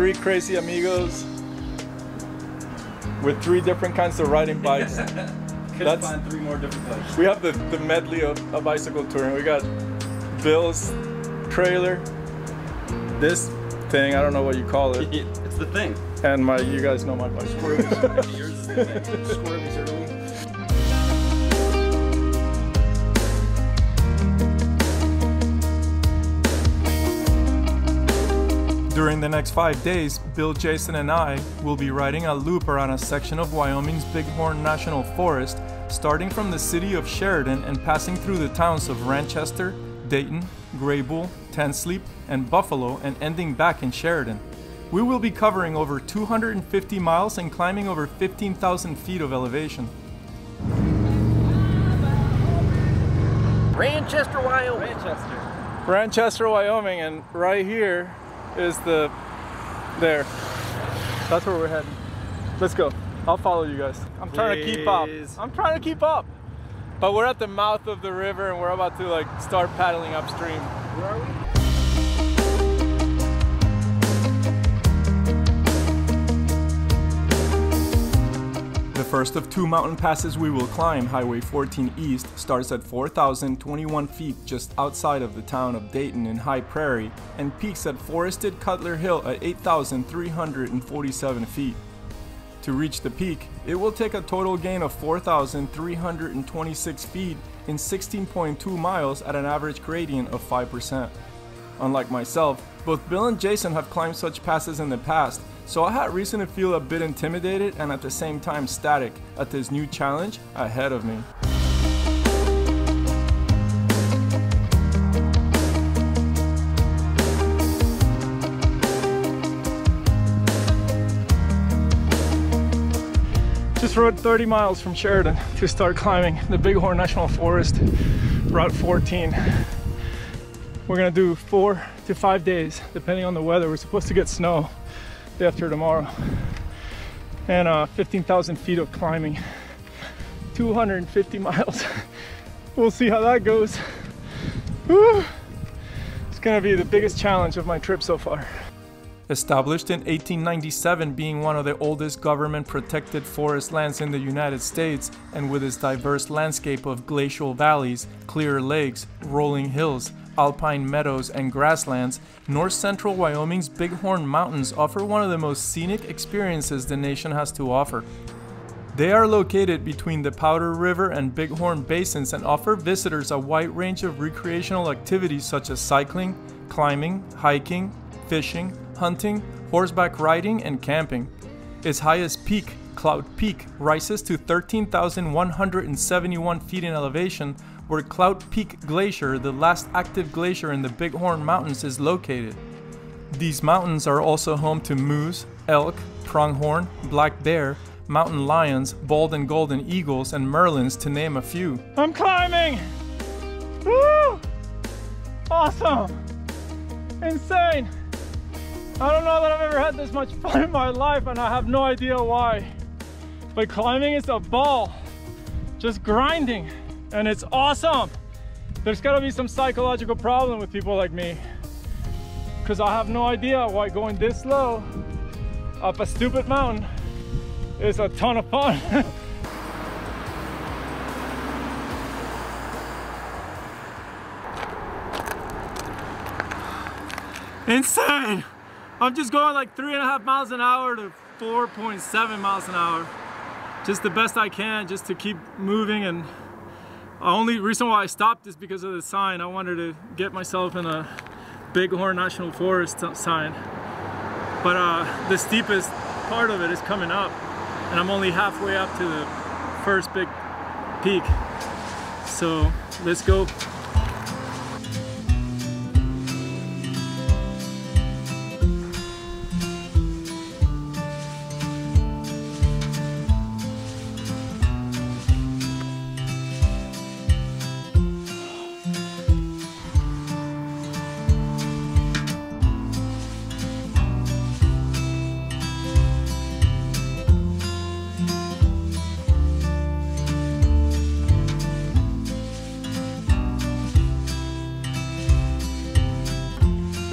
three crazy amigos with three different kinds of riding bikes. That's find three more different types. We have the, the medley of, of bicycle touring. We got Bill's trailer, this thing, I don't know what you call it, it's the thing. and my, you guys know my bike. Actually, yours is the thing. During the next five days, Bill, Jason, and I will be riding a loop around a section of Wyoming's Bighorn National Forest, starting from the city of Sheridan and passing through the towns of Ranchester, Dayton, Greybull, Ten Sleep, and Buffalo, and ending back in Sheridan. We will be covering over 250 miles and climbing over 15,000 feet of elevation. Ranchester, Wyoming. Manchester. Ranchester, Wyoming, and right here is the there. That's where we're heading. Let's go. I'll follow you guys. I'm trying to keep up. I'm trying to keep up. But we're at the mouth of the river and we're about to like start paddling upstream. Where are we? First of two mountain passes we will climb, Highway 14 East, starts at 4,021 feet just outside of the town of Dayton in High Prairie and peaks at forested Cutler Hill at 8,347 feet. To reach the peak, it will take a total gain of 4,326 feet in 16.2 miles at an average gradient of 5%. Unlike myself, both Bill and Jason have climbed such passes in the past, so I had reason to feel a bit intimidated and at the same time static at this new challenge ahead of me. Just rode 30 miles from Sheridan to start climbing the Bighorn National Forest, Route 14. We're gonna do four to five days, depending on the weather. We're supposed to get snow day after tomorrow. And uh, 15,000 feet of climbing, 250 miles. we'll see how that goes. It's gonna be the biggest challenge of my trip so far. Established in 1897, being one of the oldest government protected forest lands in the United States, and with its diverse landscape of glacial valleys, clear lakes, rolling hills, alpine meadows, and grasslands, north central Wyoming's Bighorn Mountains offer one of the most scenic experiences the nation has to offer. They are located between the Powder River and Bighorn basins and offer visitors a wide range of recreational activities such as cycling, climbing, hiking, fishing, hunting, horseback riding, and camping. Its highest peak, Cloud Peak, rises to 13,171 feet in elevation, where Cloud Peak Glacier, the last active glacier in the Bighorn Mountains, is located. These mountains are also home to moose, elk, pronghorn, black bear, mountain lions, bald and golden eagles, and merlins, to name a few. I'm climbing! Woo! Awesome! Insane! I don't know that I've ever had this much fun in my life, and I have no idea why. But climbing is a ball, just grinding, and it's awesome. There's gotta be some psychological problem with people like me because I have no idea why going this slow up a stupid mountain is a ton of fun. Insane! I'm just going like three and a half miles an hour to 4.7 miles an hour. Just the best I can just to keep moving and only reason why I stopped is because of the sign. I wanted to get myself in a Bighorn National Forest sign. But uh, the steepest part of it is coming up and I'm only halfway up to the first big peak. So let's go.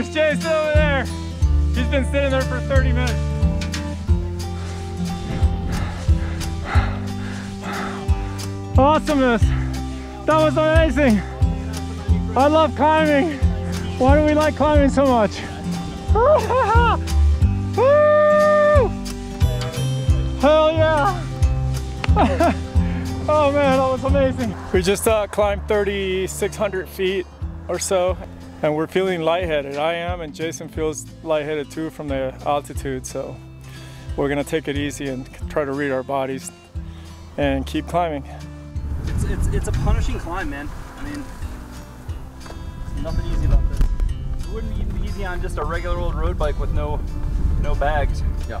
There's Jason over there. He's been sitting there for 30 minutes. Awesomeness. That was amazing. I love climbing. Why do we like climbing so much? Hell yeah! oh man, that was amazing. We just uh, climbed 3,600 feet or so and we're feeling lightheaded. I am and Jason feels lightheaded too from the altitude so we're gonna take it easy and try to read our bodies and keep climbing. It's, it's, it's a punishing climb, man. I mean, nothing easy about this. It wouldn't even be easy on just a regular old road bike with no no bags. Yeah.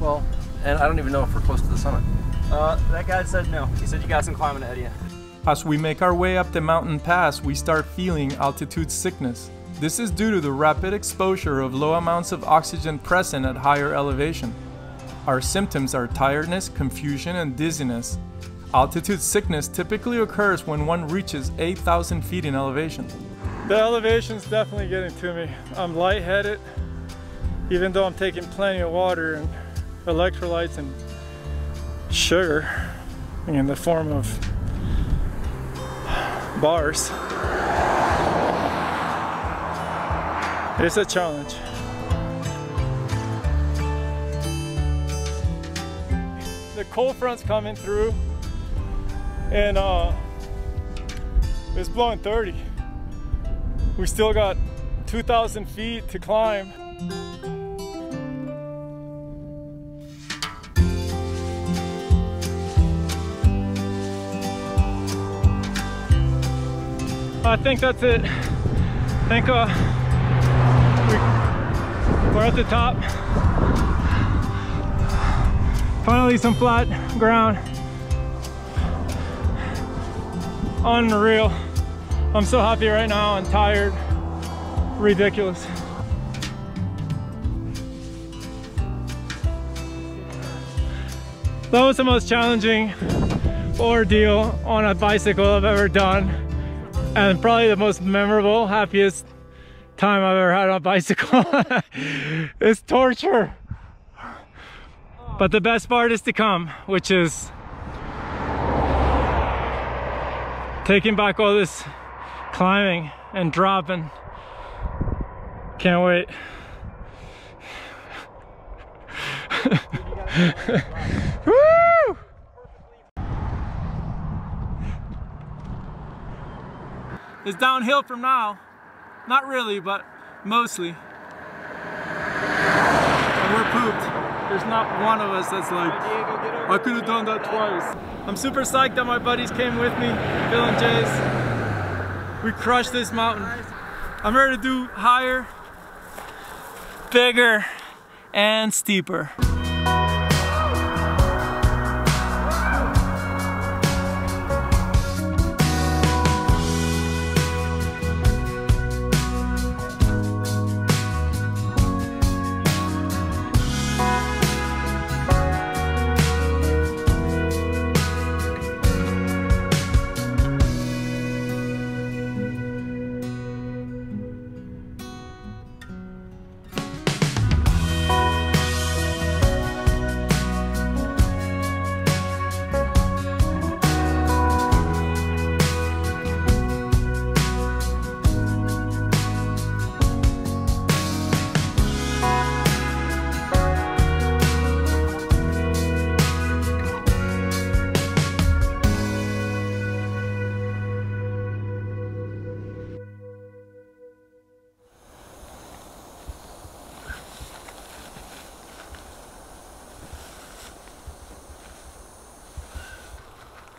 Well, and I don't even know if we're close to the summit. Uh, that guy said no. He said you got some climbing ahead of you. As we make our way up the mountain pass, we start feeling altitude sickness. This is due to the rapid exposure of low amounts of oxygen present at higher elevation. Our symptoms are tiredness, confusion, and dizziness. Altitude sickness typically occurs when one reaches 8,000 feet in elevation. The elevation's definitely getting to me. I'm lightheaded, even though I'm taking plenty of water and electrolytes and sugar in the form of bars. It's a challenge. The cold front's coming through and uh, it's blowing 30. We still got 2,000 feet to climb. I think that's it. I think uh, we, we're at the top. Finally some flat ground. Unreal. I'm so happy right now and tired. Ridiculous. That was the most challenging ordeal on a bicycle I've ever done and probably the most memorable, happiest time I've ever had on a bicycle. it's torture. But the best part is to come, which is taking back all this climbing and dropping. Can't wait. Woo! It's downhill from now. Not really, but mostly. And we're pooped. There's not one of us that's like, I could have done that twice. I'm super psyched that my buddies came with me, Bill and Jace. We crushed this mountain. I'm ready to do higher, bigger, and steeper.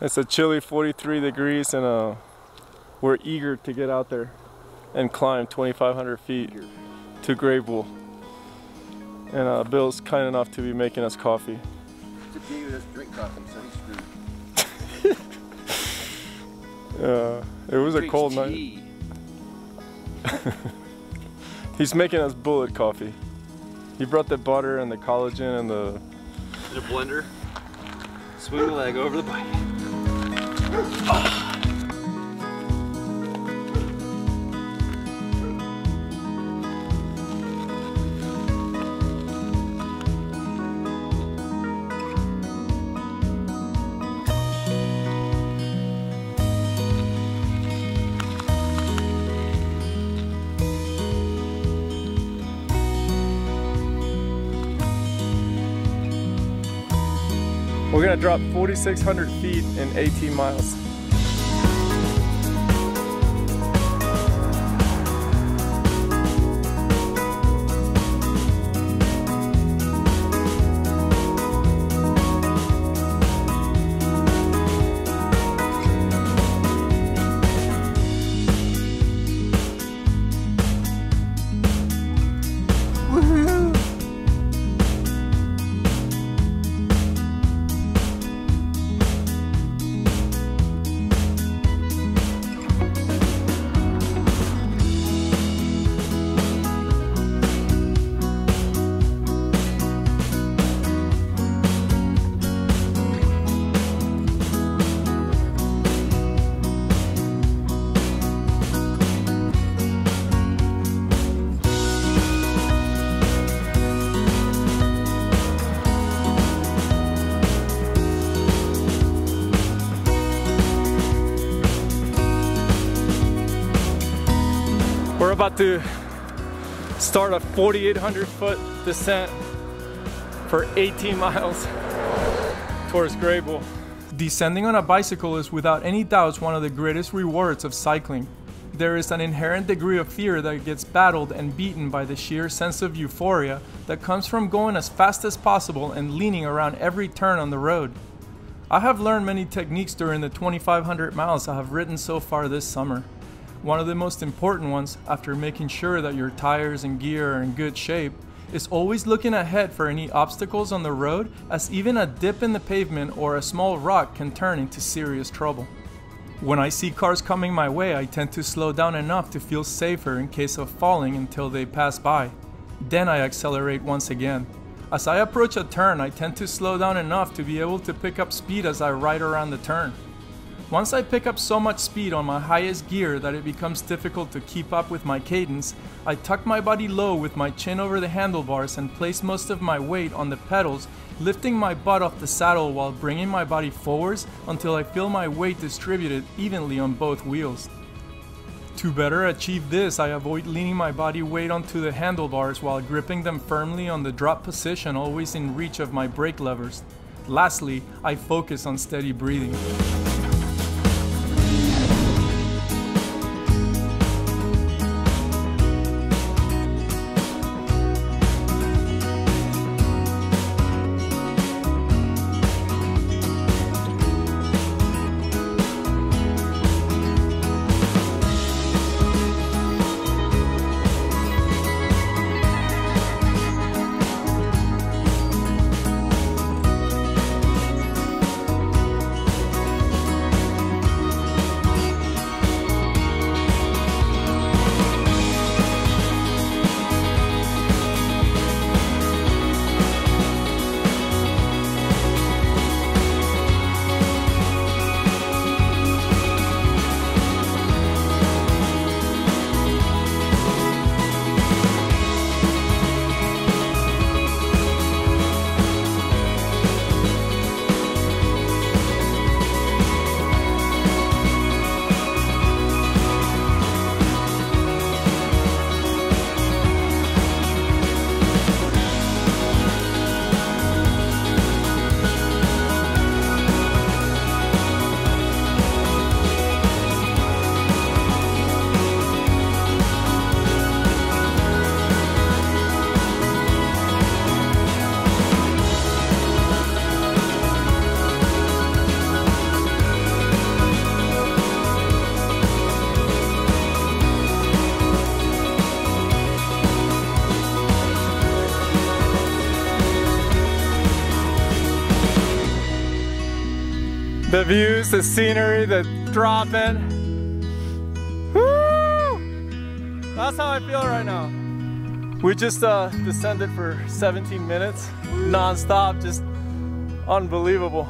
It's a chilly 43 degrees and uh, we're eager to get out there and climb 2,500 feet to Greybull. And uh, Bill's kind enough to be making us coffee. Doesn't drink coffee, so he's screwed. Yeah, it was a cold night. He's making us bullet coffee. He brought the butter and the collagen and the In a blender. Swing the leg over the bike. We're gonna drop 4,600 feet in 18 miles. About to start a 4,800 foot descent for 18 miles towards Greybull. Descending on a bicycle is without any doubts one of the greatest rewards of cycling. There is an inherent degree of fear that gets battled and beaten by the sheer sense of euphoria that comes from going as fast as possible and leaning around every turn on the road. I have learned many techniques during the 2,500 miles I have ridden so far this summer. One of the most important ones, after making sure that your tires and gear are in good shape, is always looking ahead for any obstacles on the road as even a dip in the pavement or a small rock can turn into serious trouble. When I see cars coming my way, I tend to slow down enough to feel safer in case of falling until they pass by. Then I accelerate once again. As I approach a turn, I tend to slow down enough to be able to pick up speed as I ride around the turn. Once I pick up so much speed on my highest gear that it becomes difficult to keep up with my cadence, I tuck my body low with my chin over the handlebars and place most of my weight on the pedals, lifting my butt off the saddle while bringing my body forwards until I feel my weight distributed evenly on both wheels. To better achieve this, I avoid leaning my body weight onto the handlebars while gripping them firmly on the drop position always in reach of my brake levers. Lastly, I focus on steady breathing. The views, the scenery, the dropping. Woo! That's how I feel right now. We just uh, descended for 17 minutes, non-stop, just unbelievable.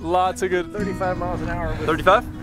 Lots of good. 35 miles an hour. 35?